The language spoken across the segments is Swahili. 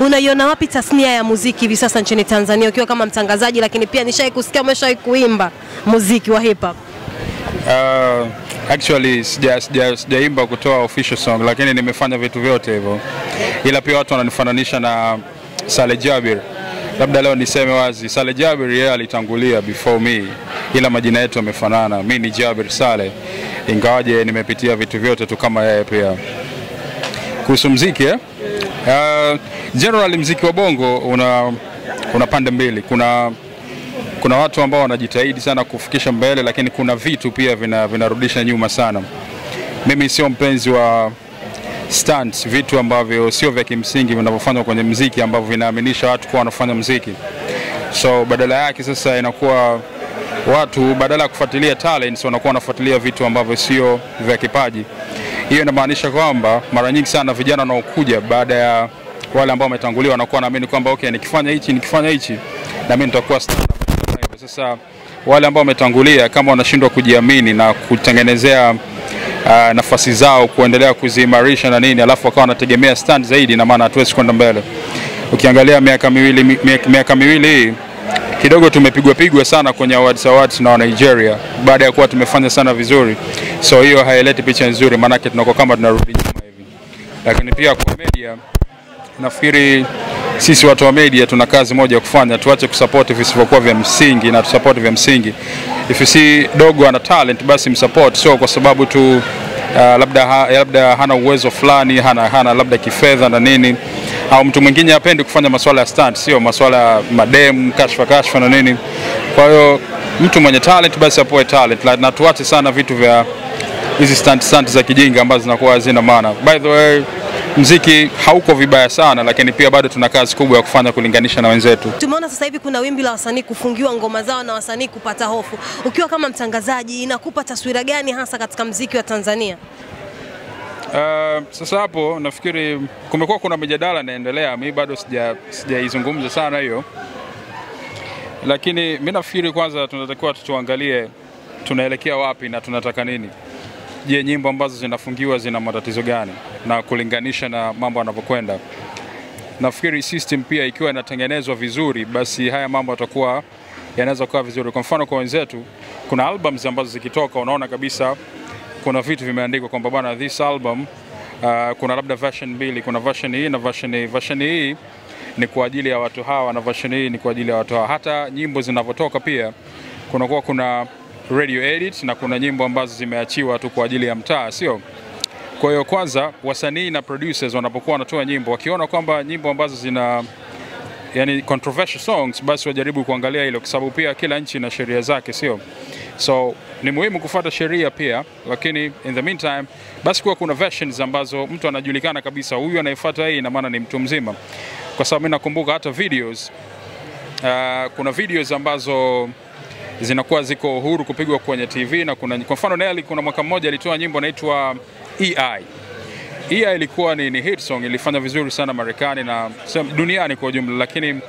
unaiona wapi tasnia ya muziki hivi sasa nchini Tanzania ukiwa kama mtangazaji, lakini pia nishai kusikia umeshawahi kuimba muziki wa hip hop? Uh, actually sija- sija- sijaimba kutoa official song, lakini nimefanya vitu vyote hivyo, ila pia watu wananifananisha na Saleh Jabir. Labda leo niseme wazi, Saleh Jabir yeye alitangulia before me, ila majina yetu yamefanana. Mi ni Jabir Sale, ingawaje nimepitia vitu vyote tu kama yeye pia. Kuhusu mziki eh? Uh, generally mziki wa bongo una, una pande mbili. Kuna kuna watu ambao wanajitahidi sana kufikisha mbele, lakini kuna vitu pia vina, vinarudisha nyuma sana. Mimi sio mpenzi wa stunts, vitu ambavyo sio vya kimsingi vinavyofanywa kwenye mziki ambavyo vinaaminisha watu kuwa wanafanya mziki. So badala yake sasa inakuwa watu badala ya kufuatilia talents wanakuwa wanafuatilia vitu ambavyo sio vya kipaji. Hiyo inamaanisha kwamba mara nyingi sana vijana wanaokuja baada ya wale ambao wametangulia wanakuwa wanaamini kwamba okay, nikifanya hichi nikifanya hichi na mimi nitakuwa star. Sasa wale ambao wametangulia kama wanashindwa kujiamini na kutengenezea uh, nafasi zao kuendelea kuziimarisha na nini, alafu wakawa wanategemea stand zaidi, na maana hatuwezi kwenda mbele. Ukiangalia miaka miwili mi- mi- miaka miwili hii kidogo tumepigwa pigwa sana kwenye awards awards na Nigeria baada ya kuwa tumefanya sana vizuri, so hiyo haileti picha nzuri, maanake tunakuwa kama tunarudi nyuma hivi. Lakini pia kwa media nafikiri sisi watu wa media tuna kazi moja ya kufanya, tuache kusupport visivyokuwa vya msingi na tusupport vya msingi. If you see dogo ana talent, basi msupport, sio kwa sababu tu uh, labda, ha, labda hana uwezo fulani, hana, hana labda kifedha na nini, au mtu mwingine hapendi kufanya masuala ya stunt, sio masuala ya madem, kashfa kashfa na nini. Kwa hiyo mtu mwenye talent basi apoe talent, na tuache sana vitu vya hizi stunt stunt za kijinga ambazo zinakuwa hazina maana. By the way, mziki hauko vibaya sana, lakini pia bado tuna kazi kubwa ya kufanya kulinganisha na wenzetu. Tumeona sasa hivi kuna wimbi la wasanii kufungiwa ngoma zao na wasanii kupata hofu. Ukiwa kama mtangazaji, inakupa taswira gani hasa katika mziki wa Tanzania? Uh, sasa hapo nafikiri kumekuwa kuna mijadala inaendelea, mi bado sija sijaizungumza sana hiyo, lakini mi nafikiri kwanza tunatakiwa tuangalie tunaelekea wapi na tunataka nini. Je, nyimbo ambazo zinafungiwa zina matatizo gani, na kulinganisha na mambo yanavyokwenda. Nafikiri system pia ikiwa inatengenezwa vizuri, basi haya mambo yatakuwa yanaweza kuwa vizuri. Kwa mfano kwa wenzetu, kuna albums ambazo zikitoka unaona kabisa kuna vitu vimeandikwa kwamba bwana this album uh, kuna labda version mbili, kuna version hii na version hii. Version hii ni kwa ajili ya watu hawa na version hii ni kwa ajili ya watu hawa. Hata nyimbo zinavyotoka pia kunakuwa kuna radio edit na kuna nyimbo ambazo zimeachiwa tu kwa ajili ya mtaa, sio? Kwa hiyo kwanza, wasanii na producers wanapokuwa wanatoa nyimbo, wakiona kwamba nyimbo ambazo zina yani controversial songs, basi wajaribu kuangalia hilo, kwa sababu pia kila nchi na sheria zake, sio? So ni muhimu kufuata sheria pia, lakini in the meantime, basi kuwa kuna versions ambazo mtu anajulikana kabisa, huyu anayefuata hii, ina maana ni mtu mzima, kwa sababu mimi nakumbuka hata videos uh, kuna videos ambazo zinakuwa ziko uhuru kupigwa kwenye TV na kuna kwa mfano Nelly, kuna mwaka mmoja alitoa nyimbo inaitwa EI. EI ilikuwa ni, ni hit song, ilifanya vizuri sana Marekani na duniani kwa ujumla, lakini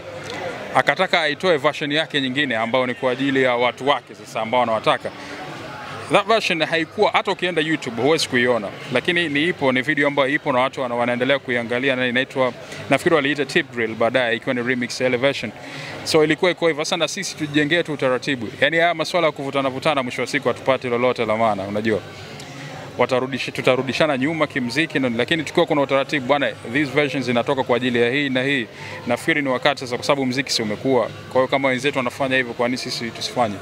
akataka aitoe version yake nyingine ambayo ni kwa ajili ya watu wake sasa ambao wanawataka. That version haikuwa hata ukienda YouTube huwezi kuiona, lakini ni ipo, ni video ambayo ipo na watu wanaendelea kuiangalia na inaitwa nafikiri waliita Tip Drill baadaye ikiwa ni remix elevation. So ilikuwa iko hivyo. Sasa na sisi tujengee tu utaratibu, yani haya masuala ya kuvutana vutana, mwisho wa siku hatupati lolote la maana, unajua watarudish, tutarudishana nyuma kimziki, na- lakini tukiwa kuna utaratibu bwana, these versions zinatoka kwa ajili ya hii na hii. Nafikiri ni wakati sasa, kwa sababu mziki si umekuwa. Kwa hiyo kama wenzetu wanafanya hivyo, kwa nini sisi tusifanye?